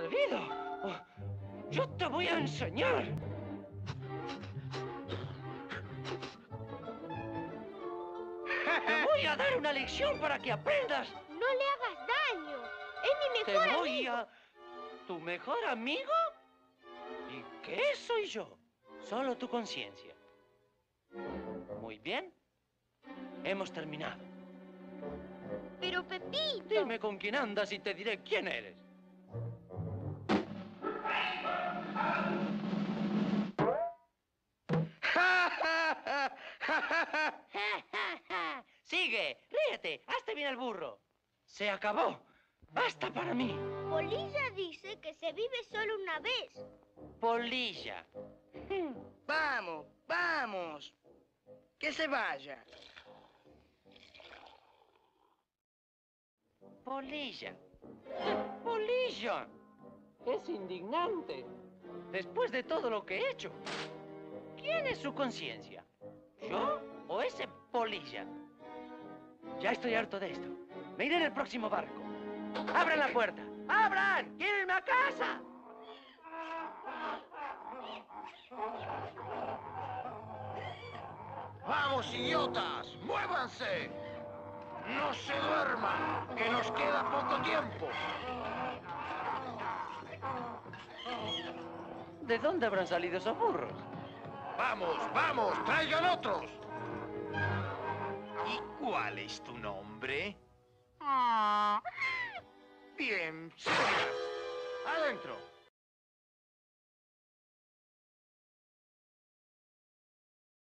atrevido! Oh, ¡Yo te voy a enseñar! Te voy a dar una lección para que aprendas. No le hagas daño. Es mi Te mejor voy amigo. a... ¿Tu mejor amigo? ¿Y qué soy yo? Solo tu conciencia. Muy bien. Hemos terminado. Pero Pepito. Dime con quién andas y te diré quién eres. Sigue, ríete, hazte bien el burro. Se acabó. Basta para mí. Polilla dice que se vive solo una vez. Polilla. Vamos, vamos. Que se vaya. Polilla. Polilla. Es indignante. Después de todo lo que he hecho. ¿Quién es su conciencia? ¿Yo o ese polilla? Ya estoy harto de esto. Me iré en el próximo barco. ¡Abran la puerta! ¡Abran! ¡Quiero irme a casa! ¡Vamos, idiotas! ¡Muévanse! ¡No se duerman! ¡Que nos queda poco tiempo! ¿De dónde habrán salido esos burros? ¡Vamos, vamos! ¡Traigan otros! ¿Y cuál es tu nombre? Bien, señoras. Adentro.